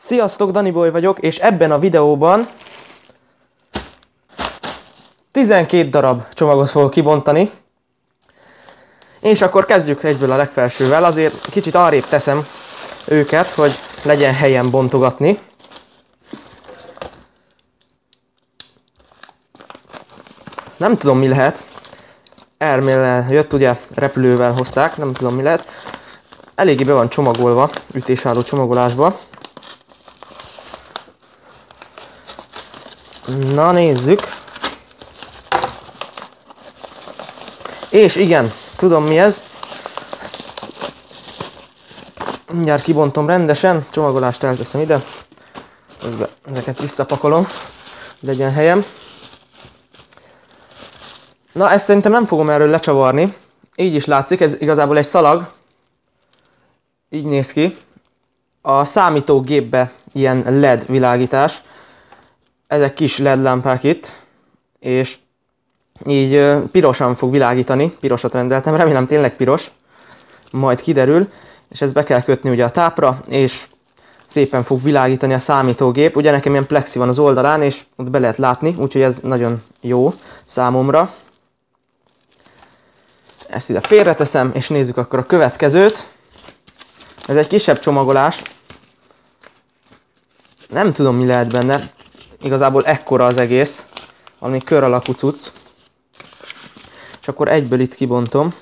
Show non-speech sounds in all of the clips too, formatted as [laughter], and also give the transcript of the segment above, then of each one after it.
Sziasztok, Dani Boy vagyok, és ebben a videóban 12 darab csomagot fogok kibontani. És akkor kezdjük egyből a legfelsővel, azért kicsit arrébb teszem őket, hogy legyen helyen bontogatni. Nem tudom mi lehet. Ermél jött, ugye repülővel hozták, nem tudom mi lehet. Eléggé be van csomagolva, ütésálló csomagolásba. Na nézzük. És igen, tudom mi ez. Mindjárt kibontom rendesen, csomagolást elteszem ide. Közben ezeket visszapakolom, legyen helyem. Na, ezt szerintem nem fogom erről lecsavarni. Így is látszik, ez igazából egy szalag. Így néz ki. A számítógépbe ilyen LED világítás ezek kis LED lámpák itt, és így pirosan fog világítani, pirosat rendeltem, remélem tényleg piros, majd kiderül, és ezt be kell kötni ugye a tápra, és szépen fog világítani a számítógép. Ugye nekem ilyen plexi van az oldalán, és ott be lehet látni, úgyhogy ez nagyon jó számomra. Ezt ide félreteszem, és nézzük akkor a következőt. Ez egy kisebb csomagolás. Nem tudom, mi lehet benne. Igazából ekkora az egész, ami kör alakú cucc. És akkor egyből itt kibontom.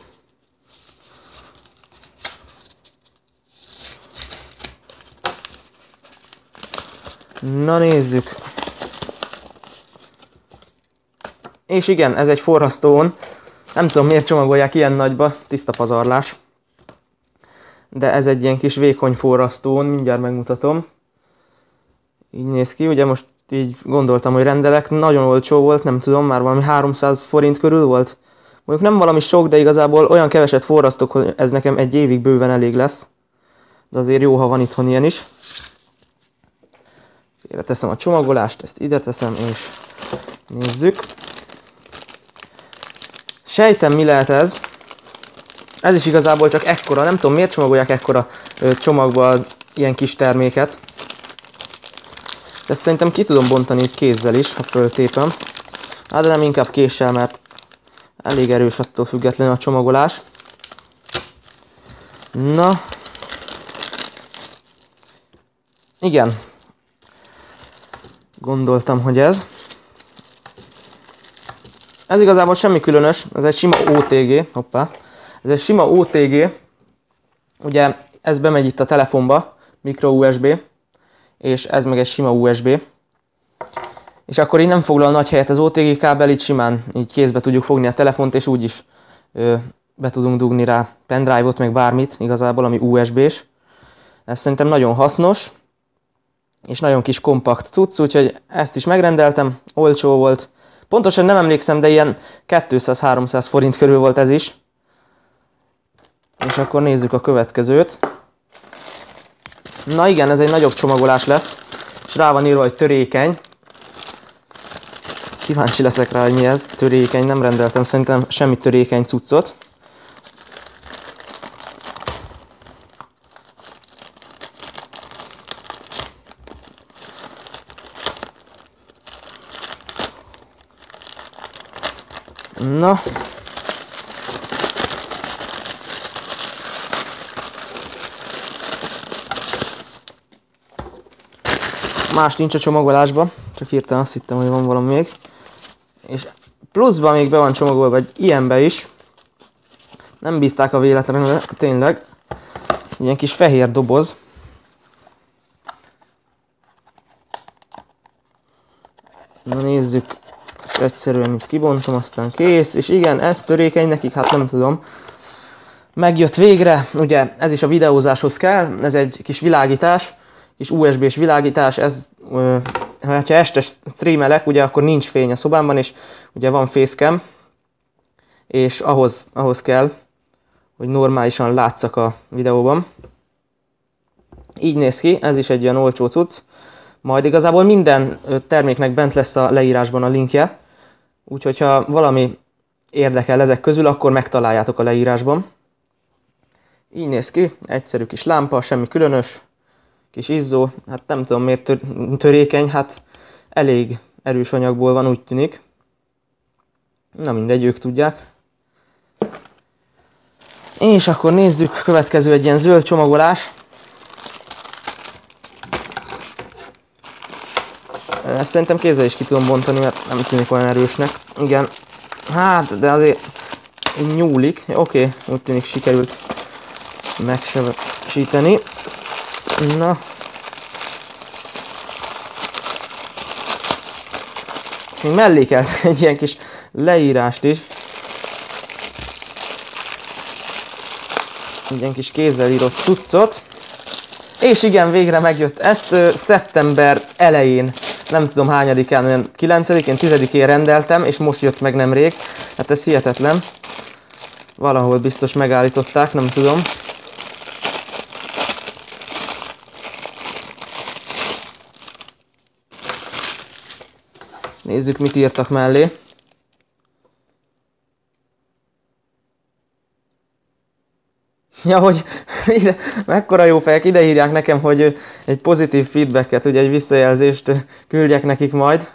Na nézzük. És igen, ez egy forrasztón. Nem tudom miért csomagolják ilyen nagyba, tiszta pazarlás. De ez egy ilyen kis vékony forrasztón, mindjárt megmutatom. Így néz ki, ugye most így gondoltam, hogy rendelek, nagyon olcsó volt, nem tudom, már valami 300 forint körül volt. Mondjuk nem valami sok, de igazából olyan keveset forrasztok, hogy ez nekem egy évig bőven elég lesz. De azért jó, ha van itthon ilyen is. Félre teszem a csomagolást, ezt ide teszem, és nézzük. Sejtem, mi lehet ez. Ez is igazából csak ekkora, nem tudom miért csomagolják ekkora csomagba ilyen kis terméket. De szerintem ki tudom bontani így kézzel is, ha föltépem. Hát de nem inkább késsel, mert elég erős attól függetlenül a csomagolás. Na. Igen. Gondoltam, hogy ez. Ez igazából semmi különös, ez egy sima OTG, hoppá. Ez egy sima OTG, ugye ez bemegy itt a telefonba, micro USB, és ez meg egy sima USB. És akkor így nem foglal nagy helyet az OTG kábel, így simán így kézbe tudjuk fogni a telefont, és úgy is ö, be tudunk dugni rá pendrive-ot, meg bármit igazából, ami USB-s. Ez szerintem nagyon hasznos, és nagyon kis kompakt cucc, úgyhogy ezt is megrendeltem, olcsó volt. Pontosan nem emlékszem, de ilyen 200-300 forint körül volt ez is. És akkor nézzük a következőt. Na igen, ez egy nagyobb csomagolás lesz, és rá van írva, hogy törékeny. Kíváncsi leszek rá, hogy mi ez. Törékeny, nem rendeltem szerintem semmi törékeny cuccot. Na, Más nincs a csomagolásban, csak hirtelen azt hittem, hogy van valami még. És pluszban még be van csomagolva egy ilyenbe is. Nem bízták a véletlenül, tényleg. Ilyen kis fehér doboz. Na nézzük, ezt egyszerűen itt kibontom, aztán kész. És igen, ez törékeny nekik, hát nem tudom. Megjött végre, ugye ez is a videózáshoz kell, ez egy kis világítás kis USB-s világítás, ez, ha este streamelek, ugye akkor nincs fény a szobámban, és ugye van facecam, és ahhoz, ahhoz kell, hogy normálisan látszak a videóban. Így néz ki, ez is egy olyan olcsó cucc. Majd igazából minden terméknek bent lesz a leírásban a linkje, úgyhogy ha valami érdekel ezek közül, akkor megtaláljátok a leírásban. Így néz ki, egyszerű kis lámpa, semmi különös, kis izzó, hát nem tudom miért tör, törékeny, hát elég erős anyagból van, úgy tűnik. Na mindegy, ők tudják. És akkor nézzük, következő egy ilyen zöld csomagolás. Ezt szerintem kézzel is ki tudom bontani, mert nem tűnik olyan erősnek. Igen. Hát, de azért nyúlik. Oké, úgy tűnik sikerült megsebesíteni. Na. Még mellékelt [laughs] egy ilyen kis leírást is. Egy ilyen kis kézzel írott cuccot. És igen, végre megjött. Ezt ö, szeptember elején, nem tudom hányadikán, olyan 9-én, 10-én rendeltem, és most jött meg nemrég. Hát ez hihetetlen. Valahol biztos megállították, nem tudom. Nézzük, mit írtak mellé. [laughs] Ja, hogy [laughs] ide, mekkora jó fejek, ide írják nekem, hogy egy pozitív feedbacket, ugye egy visszajelzést küldjek nekik majd.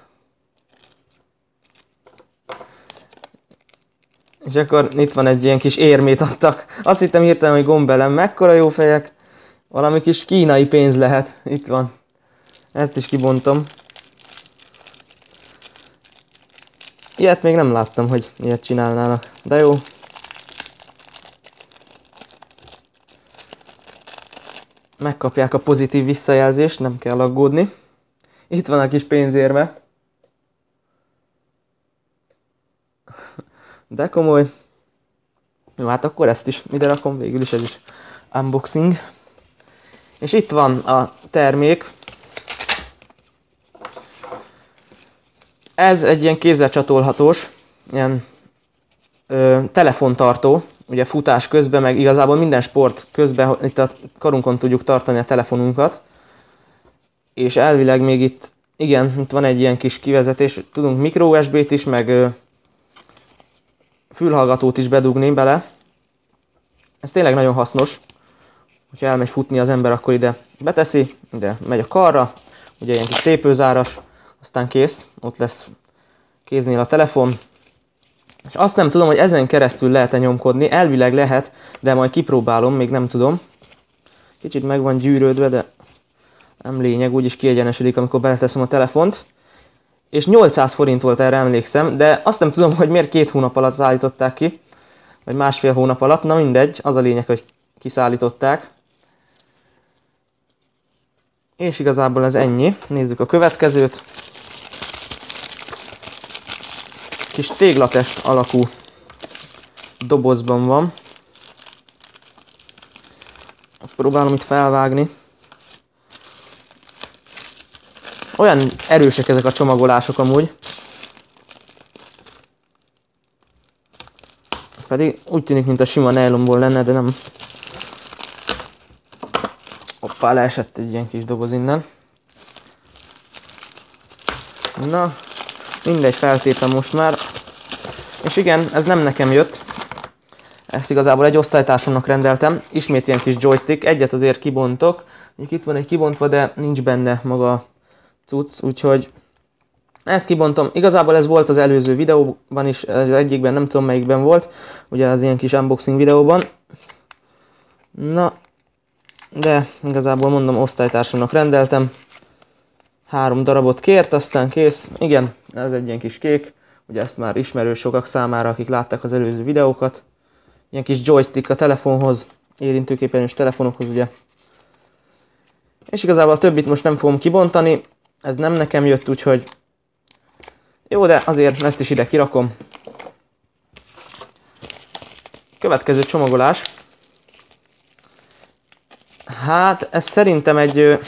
És akkor itt van egy ilyen kis érmét adtak. Azt hittem hirtelen, hogy gombelem, mekkora jó fejek. Valami kis kínai pénz lehet. Itt van. Ezt is kibontom. Ilyet még nem láttam, hogy ilyet csinálnának. De jó. Megkapják a pozitív visszajelzést, nem kell aggódni. Itt van a kis pénzérme. De komoly. Jó, hát akkor ezt is ide rakom, végül is ez is unboxing. És itt van a termék. Ez egy ilyen kézzel csatolhatós, ilyen ö, telefontartó, ugye futás közben, meg igazából minden sport közben itt a karunkon tudjuk tartani a telefonunkat. És elvileg még itt, igen, itt van egy ilyen kis kivezetés, tudunk micro USB-t is, meg ö, fülhallgatót is bedugni bele. Ez tényleg nagyon hasznos, hogyha elmegy futni az ember, akkor ide beteszi, ide megy a karra, ugye ilyen kis tépőzáras, aztán kész, ott lesz kéznél a telefon, és azt nem tudom, hogy ezen keresztül lehet-e nyomkodni, elvileg lehet, de majd kipróbálom, még nem tudom. Kicsit meg van gyűrődve, de nem lényeg, úgyis kiegyenesedik, amikor beleteszem a telefont. És 800 forint volt, erre emlékszem, de azt nem tudom, hogy miért két hónap alatt szállították ki, vagy másfél hónap alatt, na mindegy, az a lényeg, hogy kiszállították. És igazából ez ennyi. Nézzük a következőt. Kis téglatest alakú dobozban van. Próbálom itt felvágni. Olyan erősek ezek a csomagolások amúgy. Pedig úgy tűnik, mint a sima nylonból lenne, de nem. Hoppá, leesett egy ilyen kis doboz innen. Na, mindegy feltétem most már. És igen, ez nem nekem jött. Ezt igazából egy osztálytársamnak rendeltem. Ismét ilyen kis joystick, egyet azért kibontok. Itt van egy kibontva, de nincs benne maga a cucc, úgyhogy ezt kibontom. Igazából ez volt az előző videóban is, az egyikben, nem tudom melyikben volt, ugye az ilyen kis unboxing videóban. Na, de igazából mondom, osztálytársamnak rendeltem. Három darabot kért, aztán kész. Igen, ez egy ilyen kis kék. Ugye ezt már ismerő sokak számára, akik látták az előző videókat. Ilyen kis joystick a telefonhoz, érintőképernyős telefonokhoz, ugye. És igazából a többit most nem fogom kibontani. Ez nem nekem jött, úgyhogy jó, de azért ezt is ide kirakom. Következő csomagolás. Hát, ez szerintem egy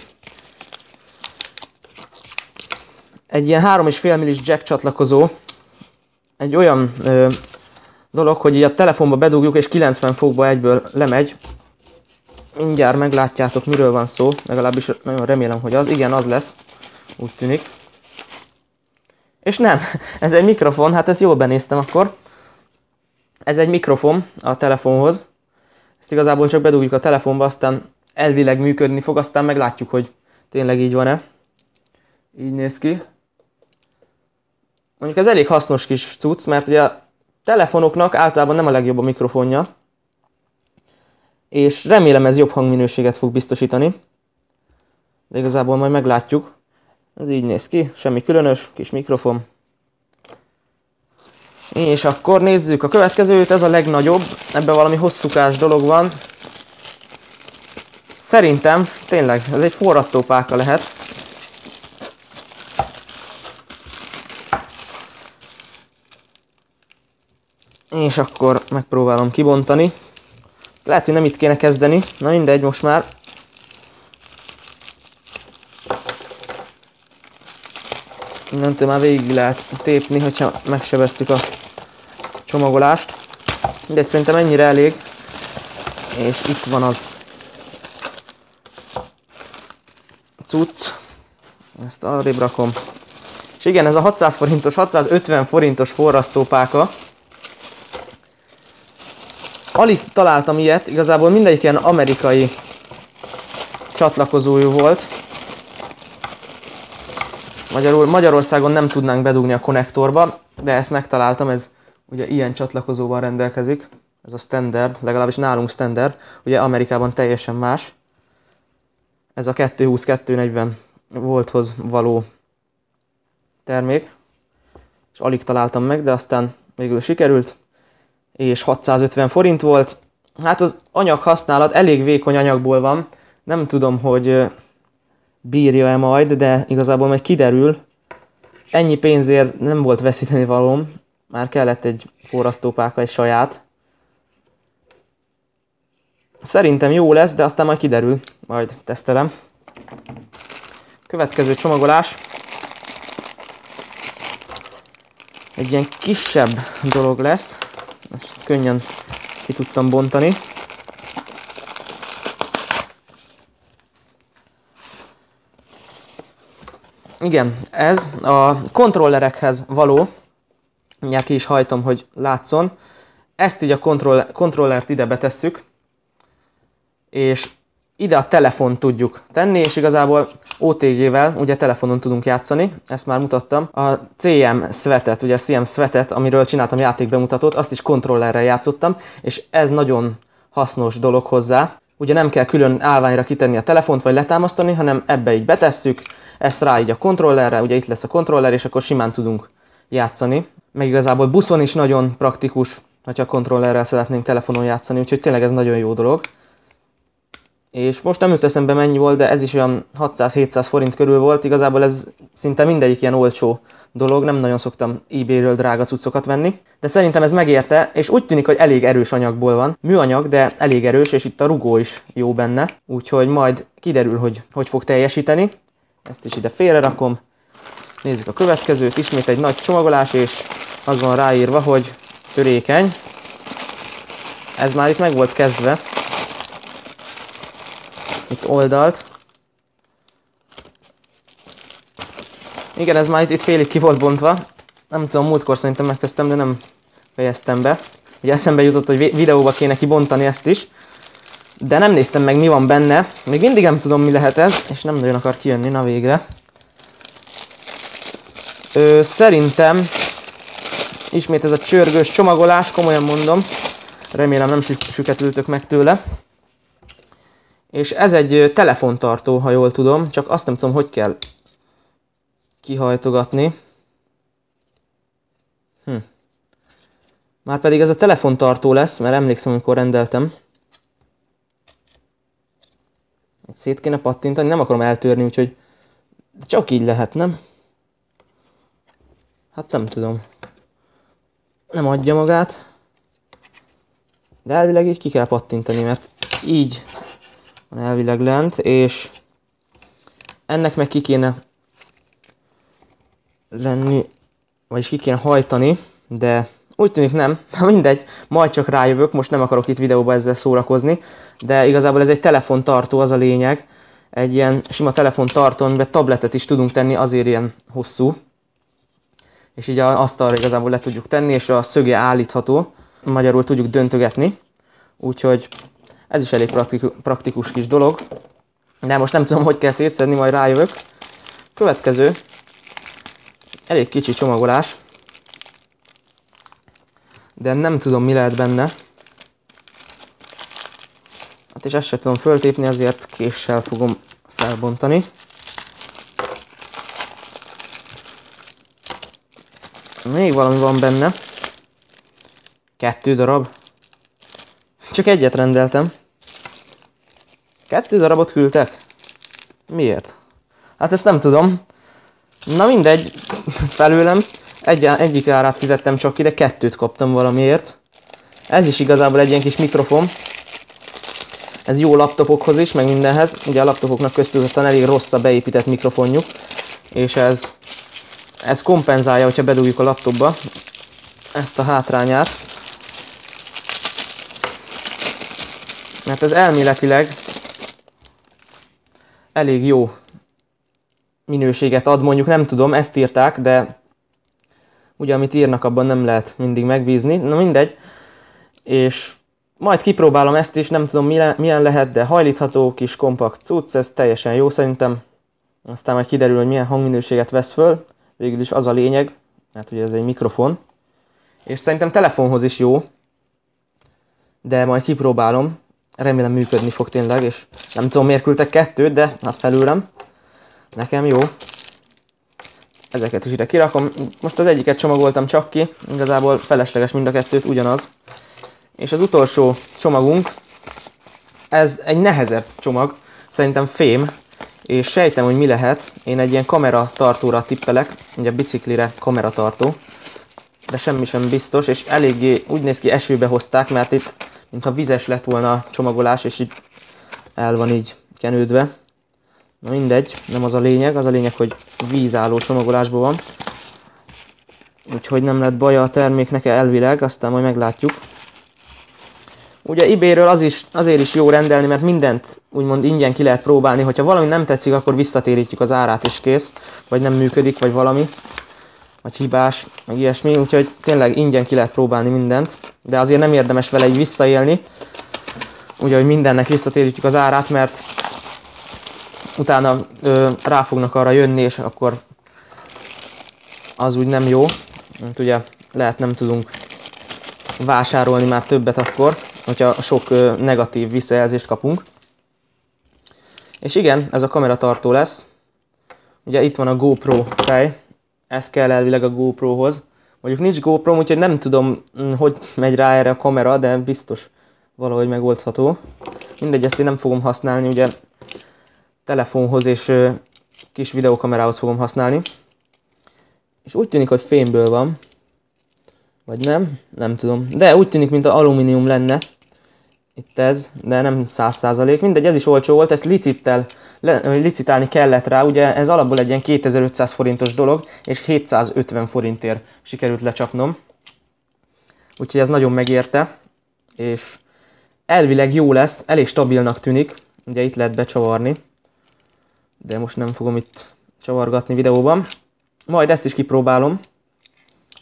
egy ilyen 3,5 millis jack csatlakozó, egy olyan ö, dolog, hogy így a telefonba bedugjuk, és 90 fokba egyből lemegy. Mindjárt meglátjátok, miről van szó, legalábbis nagyon remélem, hogy az. Igen, az lesz, úgy tűnik. És nem, [laughs] ez egy mikrofon, hát ezt jól benéztem akkor. Ez egy mikrofon a telefonhoz. Ezt igazából csak bedugjuk a telefonba, aztán elvileg működni fog, aztán meglátjuk, hogy tényleg így van-e. Így néz ki. Mondjuk ez elég hasznos kis cucc, mert ugye a telefonoknak általában nem a legjobb a mikrofonja, és remélem ez jobb hangminőséget fog biztosítani. De igazából majd meglátjuk. Ez így néz ki, semmi különös, kis mikrofon. És akkor nézzük a következőt, ez a legnagyobb, ebben valami hosszúkás dolog van. Szerintem, tényleg, ez egy forrasztópáka lehet. És akkor megpróbálom kibontani. Lehet, hogy nem itt kéne kezdeni. Na mindegy, most már. Innentől már végig lehet tépni, hogyha megsebeztük a csomagolást. De szerintem ennyire elég. És itt van a cucc. Ezt arrébb rakom. És igen, ez a 600 forintos, 650 forintos forrasztópáka. Alig találtam ilyet, igazából mindegyik ilyen amerikai csatlakozójú volt. Magyarul, Magyarországon nem tudnánk bedugni a konnektorba, de ezt megtaláltam, ez ugye ilyen csatlakozóval rendelkezik. Ez a standard, legalábbis nálunk standard, ugye Amerikában teljesen más. Ez a 220-240 volthoz való termék, és alig találtam meg, de aztán végül sikerült és 650 forint volt. Hát az anyag használat elég vékony anyagból van, nem tudom, hogy bírja-e majd, de igazából majd kiderül. Ennyi pénzért nem volt veszíteni valóm, már kellett egy forrasztópáka, egy saját. Szerintem jó lesz, de aztán majd kiderül, majd tesztelem. Következő csomagolás. Egy ilyen kisebb dolog lesz. Ezt könnyen ki tudtam bontani. Igen, ez a kontrollerekhez való, mindjárt ki is hajtom, hogy látszon. Ezt így a kontroll kontrollert ide betesszük, és ide a telefon tudjuk tenni, és igazából OTG-vel ugye telefonon tudunk játszani, ezt már mutattam. A CM Svetet, ugye CM Svetet, amiről csináltam játékbemutatót, azt is kontrollerrel játszottam, és ez nagyon hasznos dolog hozzá. Ugye nem kell külön állványra kitenni a telefont, vagy letámasztani, hanem ebbe így betesszük, ezt rá így a kontrollerre, ugye itt lesz a kontroller, és akkor simán tudunk játszani. Meg igazából buszon is nagyon praktikus, ha a kontrollerrel szeretnénk telefonon játszani, úgyhogy tényleg ez nagyon jó dolog. És most nem jut eszembe mennyi volt, de ez is olyan 600-700 forint körül volt. Igazából ez szinte mindegyik ilyen olcsó dolog, nem nagyon szoktam eBay-ről drága cuccokat venni. De szerintem ez megérte, és úgy tűnik, hogy elég erős anyagból van. Műanyag, de elég erős, és itt a rugó is jó benne. Úgyhogy majd kiderül, hogy hogy fog teljesíteni. Ezt is ide félre rakom. Nézzük a következőt, ismét egy nagy csomagolás, és az van ráírva, hogy törékeny. Ez már itt meg volt kezdve, itt oldalt. Igen, ez már itt, itt félig ki volt bontva. Nem tudom, múltkor szerintem megkezdtem, de nem fejeztem be. Ugye eszembe jutott, hogy videóba kéne kibontani ezt is. De nem néztem meg, mi van benne. Még mindig nem tudom, mi lehet ez, és nem nagyon akar kijönni, na végre. Ö, szerintem ismét ez a csörgős csomagolás, komolyan mondom. Remélem nem süketültök meg tőle. És ez egy telefontartó, ha jól tudom, csak azt nem tudom, hogy kell kihajtogatni. Hm. Már pedig ez a telefontartó lesz, mert emlékszem, amikor rendeltem. Szét kéne pattintani, nem akarom eltörni, úgyhogy csak így lehet, nem? Hát nem tudom. Nem adja magát. De elvileg így ki kell pattintani, mert így van elvileg lent, és ennek meg ki kéne lenni, vagyis ki kéne hajtani, de úgy tűnik nem, [laughs] na mindegy, majd csak rájövök, most nem akarok itt videóba ezzel szórakozni, de igazából ez egy telefontartó, az a lényeg, egy ilyen sima telefontartó, amiben tabletet is tudunk tenni, azért ilyen hosszú, és így a asztalra igazából le tudjuk tenni, és a szöge állítható, magyarul tudjuk döntögetni, úgyhogy Ez is elég praktikus kis dolog. De most nem tudom, hogy kell szétszedni, majd rájövök. Következő. Elég kicsi csomagolás. De nem tudom, mi lehet benne. Hát és ezt sem tudom föltépni, ezért késsel fogom felbontani. Még valami van benne. Kettő darab. Csak egyet rendeltem. Kettő darabot küldtek? Miért? Hát ezt nem tudom. Na mindegy, [laughs] felőlem. Egy, egyik árát fizettem csak ide, kettőt kaptam valamiért. Ez is igazából egy ilyen kis mikrofon. Ez jó laptopokhoz is, meg mindenhez. Ugye a laptopoknak köztudottan elég rossz a beépített mikrofonjuk. És ez, ez kompenzálja, hogyha bedugjuk a laptopba ezt a hátrányát. Mert ez elméletileg elég jó minőséget ad, mondjuk nem tudom, ezt írták, de ugye amit írnak, abban nem lehet mindig megbízni. Na mindegy, és majd kipróbálom ezt is, nem tudom milyen lehet, de hajlítható, kis kompakt cucc, ez teljesen jó szerintem. Aztán majd kiderül, hogy milyen hangminőséget vesz föl, végül is az a lényeg, mert ugye ez egy mikrofon. És szerintem telefonhoz is jó, de majd kipróbálom, remélem működni fog tényleg, és nem tudom miért küldtek kettőt, de hát felőlem. Nekem jó. Ezeket is ide kirakom. Most az egyiket csomagoltam csak ki, igazából felesleges mind a kettőt, ugyanaz. És az utolsó csomagunk, ez egy nehezebb csomag, szerintem fém, és sejtem, hogy mi lehet. Én egy ilyen kameratartóra tippelek, ugye biciklire kameratartó, de semmi sem biztos, és eléggé úgy néz ki esőbe hozták, mert itt mintha vizes lett volna a csomagolás, és így el van így kenődve. Na mindegy, nem az a lényeg, az a lényeg, hogy vízálló csomagolásban van. Úgyhogy nem lett baja a terméknek elvileg, aztán majd meglátjuk. Ugye eBay-ről az is, azért is jó rendelni, mert mindent úgymond ingyen ki lehet próbálni. Hogyha valami nem tetszik, akkor visszatérítjük az árát és kész. Vagy nem működik, vagy valami. Vagy hibás, meg ilyesmi. Úgyhogy tényleg ingyen ki lehet próbálni mindent. De azért nem érdemes vele így visszaélni. Ugye, hogy mindennek visszatérítjük az árát, mert utána ö, rá fognak arra jönni, és akkor az úgy nem jó. Hát ugye lehet nem tudunk vásárolni már többet akkor, hogyha sok ö, negatív visszajelzést kapunk. És igen, ez a kameratartó lesz. Ugye itt van a GoPro fej, ez kell elvileg a GoProhoz. Mondjuk nincs GoPro, úgyhogy nem tudom, mm, hogy megy rá erre a kamera, de biztos valahogy megoldható. Mindegy, ezt én nem fogom használni, ugye telefonhoz és kis videokamerához fogom használni. És úgy tűnik, hogy fémből van. Vagy nem? Nem tudom. De úgy tűnik, mint a alumínium lenne. Itt ez, de nem 100%. Mindegy, ez is olcsó volt, ezt licittel, le, licitálni kellett rá. Ugye ez alapból egy ilyen 2500 forintos dolog, és 750 forintért sikerült lecsapnom. Úgyhogy ez nagyon megérte. És elvileg jó lesz, elég stabilnak tűnik. Ugye itt lehet becsavarni de most nem fogom itt csavargatni videóban. Majd ezt is kipróbálom.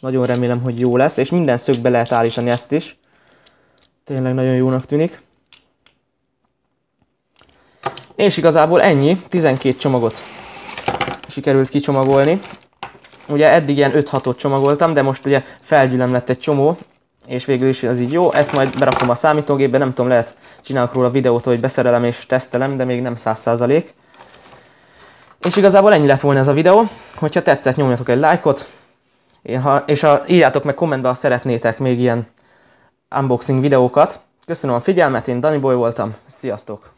Nagyon remélem, hogy jó lesz, és minden szögbe lehet állítani ezt is. Tényleg nagyon jónak tűnik. És igazából ennyi, 12 csomagot sikerült kicsomagolni. Ugye eddig ilyen 5-6-ot csomagoltam, de most ugye felgyűlem lett egy csomó, és végül is ez így jó. Ezt majd berakom a számítógépbe, nem tudom, lehet csinálok róla videót, hogy beszerelem és tesztelem, de még nem 100%. És igazából ennyi lett volna ez a videó. Hogyha tetszett, nyomjatok egy lájkot, és ha írjátok meg kommentbe, ha szeretnétek még ilyen unboxing videókat. Köszönöm a figyelmet, én Dani Boy voltam, sziasztok!